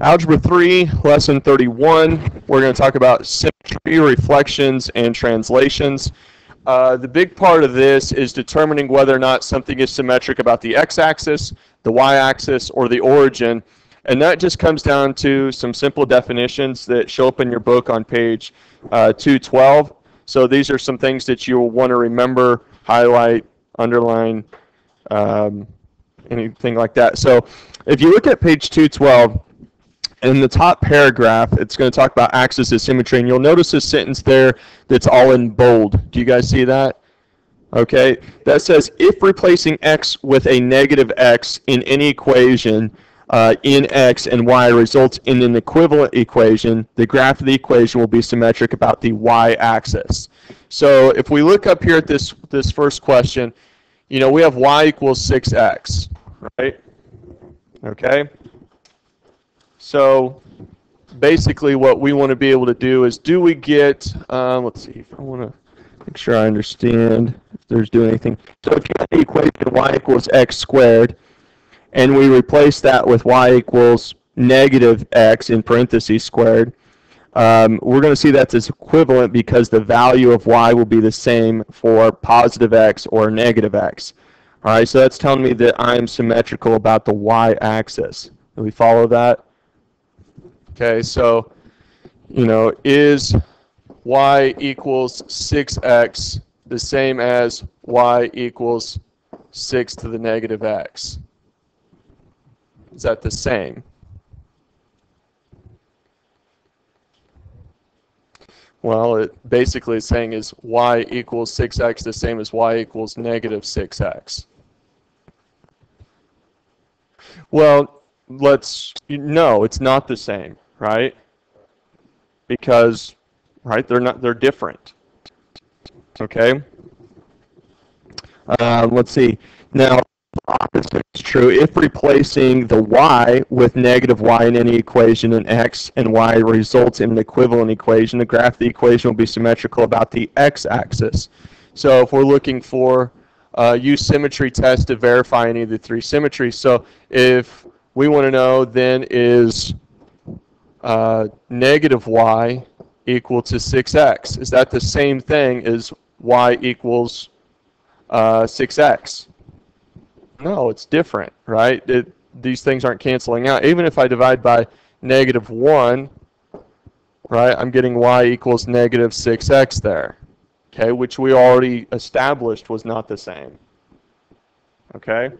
Algebra 3, Lesson 31, we're going to talk about symmetry, reflections, and translations. Uh, the big part of this is determining whether or not something is symmetric about the x-axis, the y-axis, or the origin. And that just comes down to some simple definitions that show up in your book on page uh, 212. So these are some things that you'll want to remember, highlight, underline, um, anything like that. So if you look at page 212, in the top paragraph, it's going to talk about axis of symmetry, and you'll notice a sentence there that's all in bold. Do you guys see that? Okay, that says if replacing x with a negative x in any equation uh, in x and y results in an equivalent equation, the graph of the equation will be symmetric about the y-axis. So if we look up here at this this first question, you know we have y equals 6x, right? Okay. So basically what we want to be able to do is do we get, um, let's see, if I want to make sure I understand if there's doing anything. So if you have the equation y equals x squared, and we replace that with y equals negative x in parentheses squared, um, we're going to see that's equivalent because the value of y will be the same for positive x or negative x. All right, so that's telling me that I'm symmetrical about the y-axis. Do we follow that? Okay, so, you know, is y equals 6x the same as y equals 6 to the negative x? Is that the same? Well, it basically is saying is y equals 6x the same as y equals negative 6x. Well, let's, no, it's not the same right? Because, right, they're not, they're different. Okay? Uh, let's see. Now, opposite is true. If replacing the y with negative y in any equation and x and y results in an equivalent equation, the graph of the equation will be symmetrical about the x-axis. So if we're looking for uh, use symmetry test to verify any of the three symmetries. So if we want to know then is uh, negative y equal to 6x. Is that the same thing as y equals uh, 6x? No, it's different, right? It, these things aren't canceling out. Even if I divide by negative 1, right, I'm getting y equals negative 6x there, okay, which we already established was not the same, okay?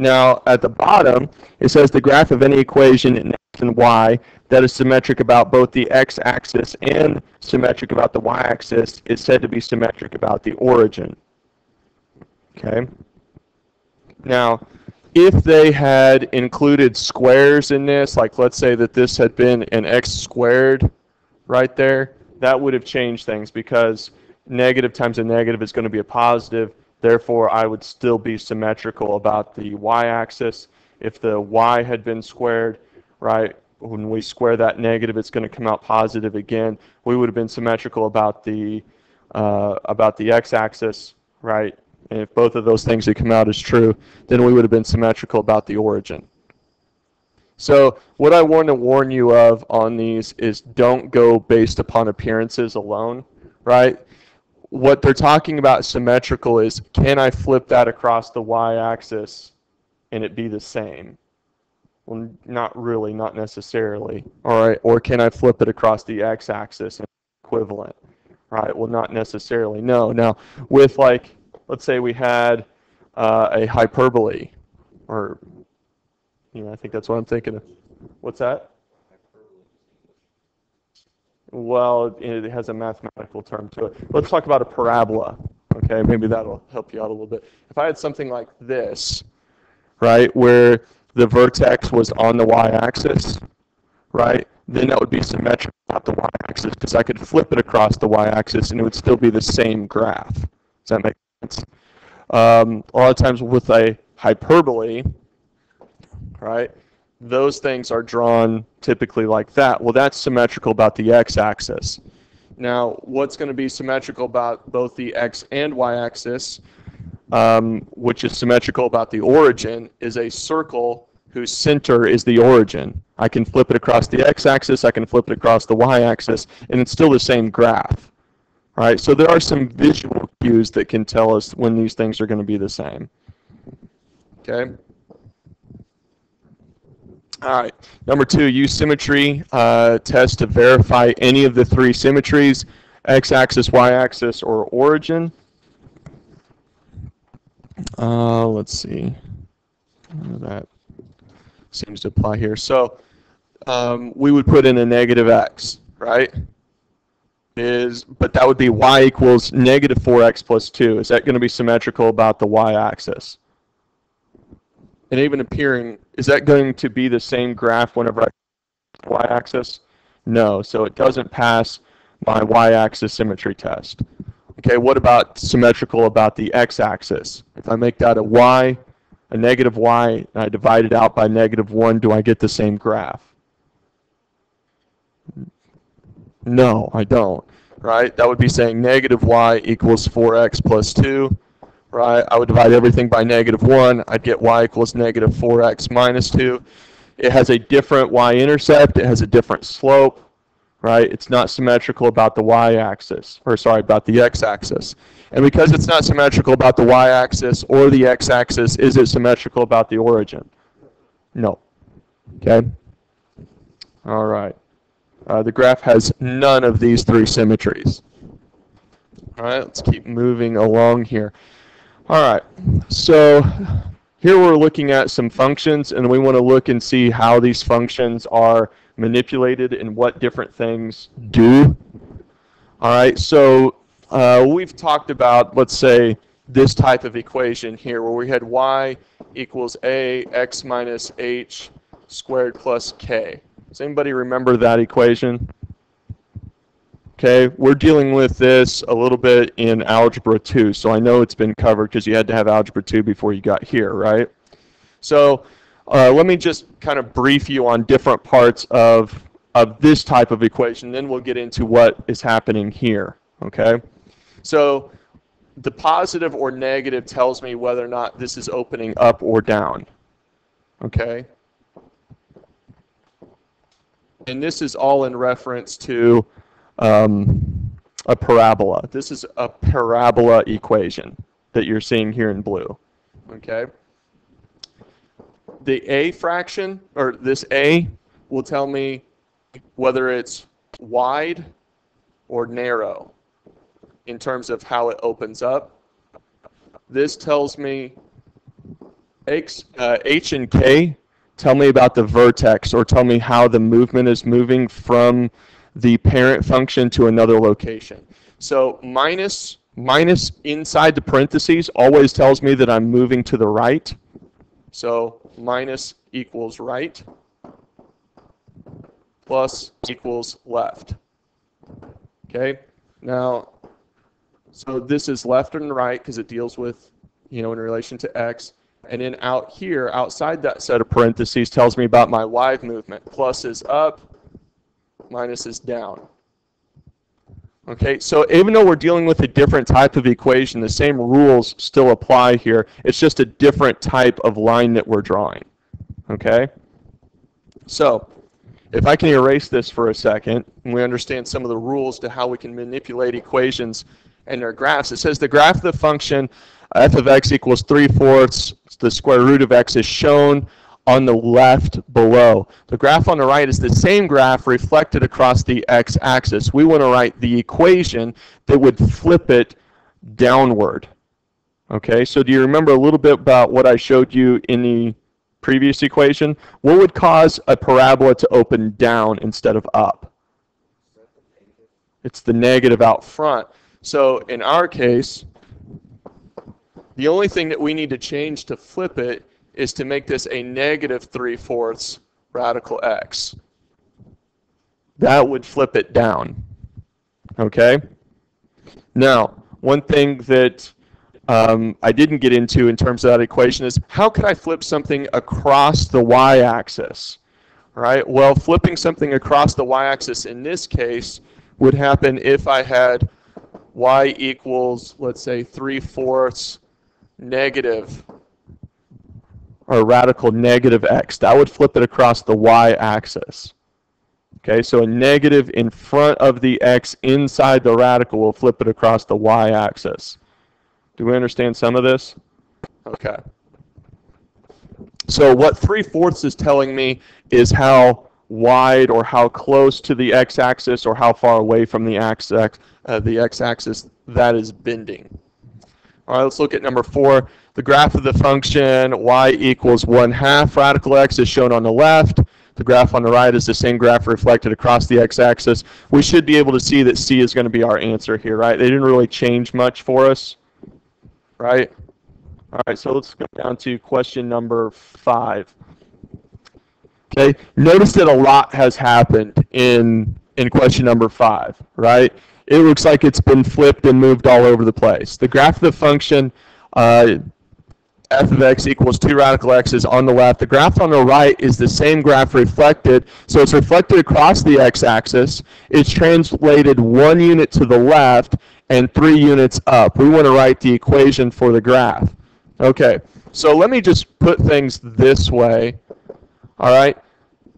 Now, at the bottom, it says the graph of any equation in x and y that is symmetric about both the x-axis and symmetric about the y-axis is said to be symmetric about the origin. Okay? Now, if they had included squares in this, like let's say that this had been an x squared right there, that would have changed things because negative times a negative is going to be a positive, Therefore, I would still be symmetrical about the y-axis. If the y had been squared, right, when we square that negative, it's going to come out positive again. We would have been symmetrical about the uh, about the x-axis, right? And if both of those things had come out as true, then we would have been symmetrical about the origin. So what I want to warn you of on these is don't go based upon appearances alone, right? What they're talking about symmetrical is can I flip that across the y-axis and it be the same? Well, not really, not necessarily. All right, or can I flip it across the x-axis and equivalent? Right, well, not necessarily. No. Now, with like, let's say we had uh, a hyperbole, or you know, I think that's what I'm thinking of. What's that? Well, it has a mathematical term to it. Let's talk about a parabola. Okay, maybe that'll help you out a little bit. If I had something like this, right, where the vertex was on the y-axis, right, then that would be symmetric about the y-axis because I could flip it across the y-axis and it would still be the same graph. Does that make sense? Um, a lot of times with a hyperbole, right, those things are drawn typically like that. Well, that's symmetrical about the x-axis. Now, what's going to be symmetrical about both the x and y-axis, um, which is symmetrical about the origin, is a circle whose center is the origin. I can flip it across the x-axis, I can flip it across the y-axis, and it's still the same graph. Right, so there are some visual cues that can tell us when these things are going to be the same. Okay. All right. Number two, use symmetry uh, test to verify any of the three symmetries, x-axis, y-axis, or origin. Uh, let's see. That seems to apply here. So um, we would put in a negative x, right? Is But that would be y equals negative 4x plus 2. Is that going to be symmetrical about the y-axis? And even appearing, is that going to be the same graph whenever I y-axis? No, so it doesn't pass my y-axis symmetry test. Okay, what about symmetrical about the x-axis? If I make that a y, a negative y, and I divide it out by negative 1, do I get the same graph? No, I don't, right? That would be saying negative y equals 4x plus 2, right? I would divide everything by negative 1. I'd get y equals negative 4x minus 2. It has a different y-intercept. It has a different slope right? It's not symmetrical about the y-axis, or sorry, about the x-axis. And because it's not symmetrical about the y-axis or the x-axis, is it symmetrical about the origin? No. Okay? All right. Uh, the graph has none of these three symmetries. All right, let's keep moving along here. All right, so here we're looking at some functions, and we want to look and see how these functions are manipulated and what different things do. All right, so uh, we've talked about, let's say, this type of equation here where we had y equals a x minus h squared plus k. Does anybody remember that equation? Okay, we're dealing with this a little bit in Algebra 2, so I know it's been covered because you had to have Algebra 2 before you got here, right? So uh, let me just kind of brief you on different parts of, of this type of equation, then we'll get into what is happening here, okay? So the positive or negative tells me whether or not this is opening up or down, okay? And this is all in reference to um, a parabola. This is a parabola equation that you're seeing here in blue, okay? the A fraction, or this A, will tell me whether it's wide or narrow in terms of how it opens up. This tells me X, uh, H and K tell me about the vertex or tell me how the movement is moving from the parent function to another location. So minus, minus inside the parentheses always tells me that I'm moving to the right. So minus equals right plus equals left. Okay, now, so this is left and right because it deals with, you know, in relation to x. And then out here, outside that set of parentheses, tells me about my y movement. Plus is up, minus is down. Okay, so even though we're dealing with a different type of equation, the same rules still apply here. It's just a different type of line that we're drawing. Okay? So, if I can erase this for a second, and we understand some of the rules to how we can manipulate equations and their graphs, it says the graph of the function f of x equals 3 fourths, the square root of x is shown on the left below. The graph on the right is the same graph reflected across the x-axis. We want to write the equation that would flip it downward. Okay, so do you remember a little bit about what I showed you in the previous equation? What would cause a parabola to open down instead of up? It's the negative out front. So in our case, the only thing that we need to change to flip it is to make this a negative 3 fourths radical x. That would flip it down. Okay? Now, one thing that um, I didn't get into in terms of that equation is how could I flip something across the y-axis? Right? Well, flipping something across the y-axis in this case would happen if I had y equals, let's say, 3 fourths negative or radical negative x. That would flip it across the y-axis. Okay, so a negative in front of the x inside the radical will flip it across the y-axis. Do we understand some of this? Okay. So what 3 fourths is telling me is how wide or how close to the x-axis or how far away from the x-axis uh, the x-axis that is bending. All right, let's look at number four. The graph of the function y equals 1 half radical x is shown on the left. The graph on the right is the same graph reflected across the x-axis. We should be able to see that C is going to be our answer here, right? They didn't really change much for us, right? All right, so let's go down to question number five. Okay, notice that a lot has happened in in question number five, right? It looks like it's been flipped and moved all over the place. The graph of the function uh, f of x equals 2 radical x is on the left. The graph on the right is the same graph reflected, so it's reflected across the x-axis. It's translated one unit to the left and three units up. We want to write the equation for the graph. Okay, so let me just put things this way. All right,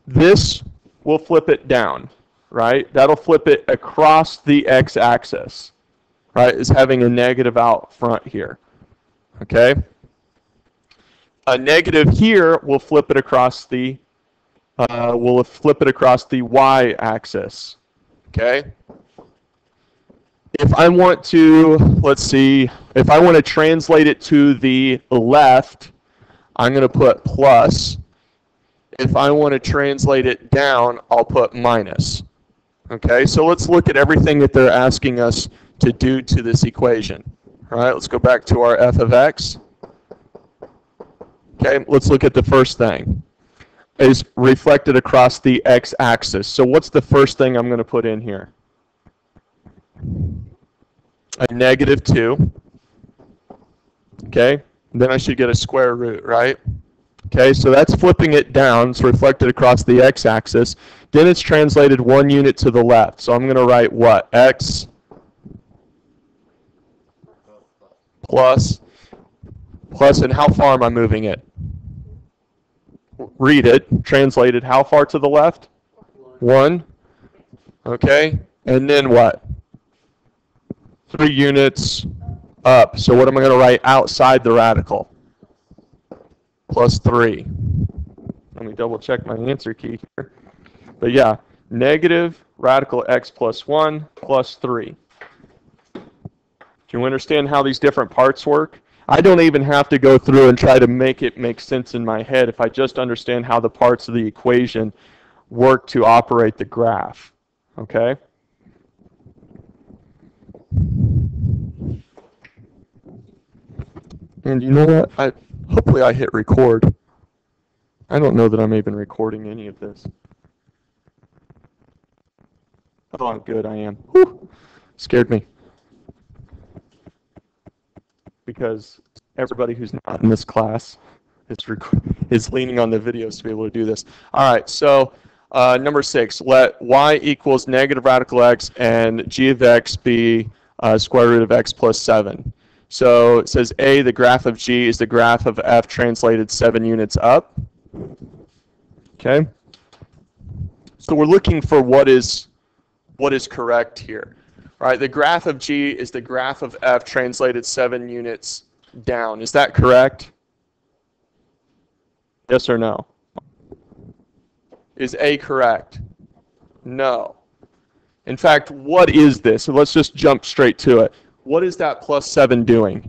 this will flip it down, right? That'll flip it across the x-axis, right? Is having a negative out front here, okay? A negative here will flip it across the, uh, will flip it across the y-axis, okay? if I want to, let's see, if I want to translate it to the left, I'm going to put plus. If I want to translate it down, I'll put minus. Okay, so let's look at everything that they're asking us to do to this equation. All right, let's go back to our f of x. Okay, let's look at the first thing. Is reflected across the x-axis. So what's the first thing I'm going to put in here? a negative 2. Okay, then I should get a square root, right? Okay, so that's flipping it down. It's reflected across the x-axis. Then it's translated one unit to the left. So I'm going to write what? x plus, plus, and how far am I moving it? Read it. Translated how far to the left? One. Okay, and then what? three units up. So what am I going to write outside the radical? Plus 3. Let me double check my answer key here. But yeah, negative radical x plus 1 plus 3. Do you understand how these different parts work? I don't even have to go through and try to make it make sense in my head if I just understand how the parts of the equation work to operate the graph. Okay? And you know what? I hopefully I hit record. I don't know that I'm even recording any of this. Oh, I'm good. I am. Whew. Scared me. Because everybody who's not in this class is is leaning on the videos to be able to do this. All right. So uh, number six, let y equals negative radical x and g of x be uh, square root of x plus 7. So it says A, the graph of G is the graph of F translated 7 units up. Okay? So we're looking for what is what is correct here. Right? The graph of G is the graph of F translated 7 units down. Is that correct? Yes or no? Is A correct? No. In fact, what is this? So let's just jump straight to it. What is that plus 7 doing?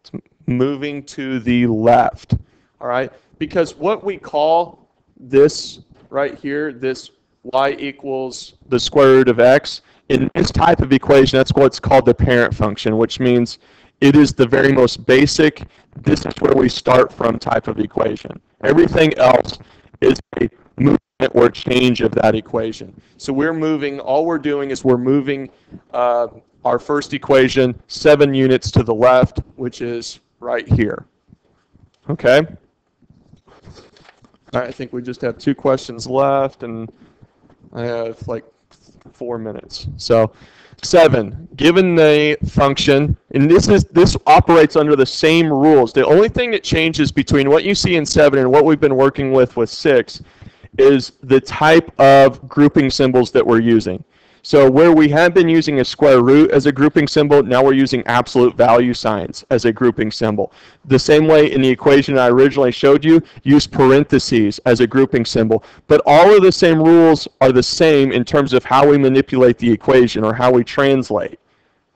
It's moving to the left. All right? Because what we call this right here, this y equals the square root of x, in this type of equation, that's what's called the parent function, which means it is the very most basic, this is where we start from type of equation. Everything else is a movement or change of that equation. So we're moving, all we're doing is we're moving uh, our first equation seven units to the left, which is right here. Okay? All right, I think we just have two questions left, and I have like four minutes. So seven, given the function, and this is this operates under the same rules. The only thing that changes between what you see in seven and what we've been working with with six is the type of grouping symbols that we're using. So where we have been using a square root as a grouping symbol, now we're using absolute value signs as a grouping symbol. The same way in the equation I originally showed you, use parentheses as a grouping symbol. But all of the same rules are the same in terms of how we manipulate the equation or how we translate.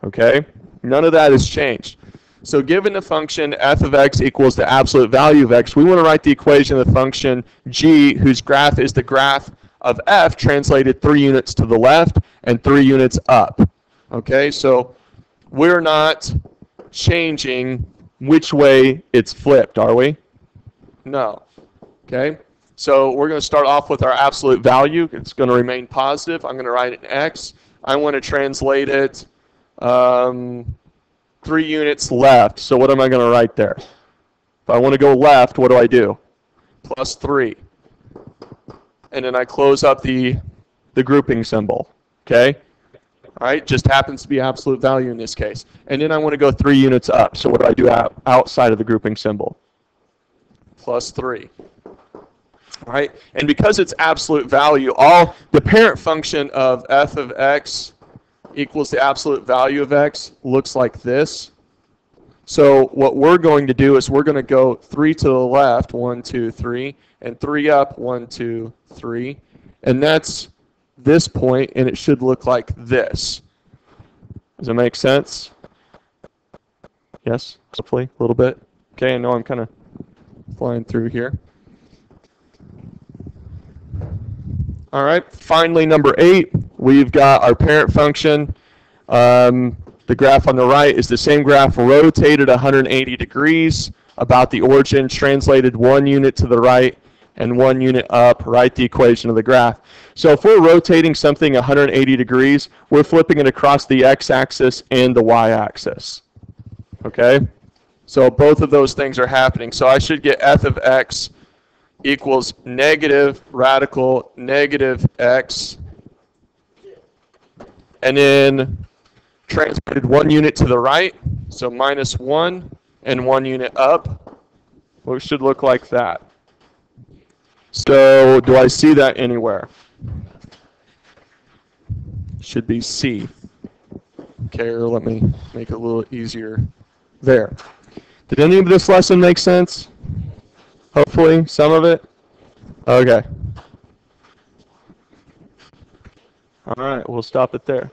Okay? None of that has changed. So given the function f of x equals the absolute value of x, we want to write the equation of the function g, whose graph is the graph of f translated three units to the left and three units up. Okay, so we're not changing which way it's flipped, are we? No. Okay, so we're going to start off with our absolute value. It's going to remain positive. I'm going to write an x. I want to translate it um, three units left. So what am I going to write there? If I want to go left, what do I do? Plus 3 and then I close up the, the grouping symbol, okay? All right, just happens to be absolute value in this case. And then I want to go three units up. So what do I do out, outside of the grouping symbol? Plus three. All right, and because it's absolute value, all the parent function of f of x equals the absolute value of x looks like this. So what we're going to do is we're going to go three to the left, one, two, three, and three up, one, two, three. And that's this point, and it should look like this. Does that make sense? Yes, hopefully, a little bit. Okay, I know I'm kind of flying through here. All right, finally, number eight, we've got our parent function. Um, the graph on the right is the same graph rotated 180 degrees about the origin, translated one unit to the right and one unit up, write the equation of the graph. So if we're rotating something 180 degrees, we're flipping it across the x-axis and the y-axis. Okay? So both of those things are happening. So I should get f of x equals negative radical negative x. And then translated one unit to the right, so minus one, and one unit up. It should look like that. So do I see that anywhere? Should be C. Okay, or let me make it a little easier there. Did any of this lesson make sense? Hopefully, some of it? Okay. All right, we'll stop it there.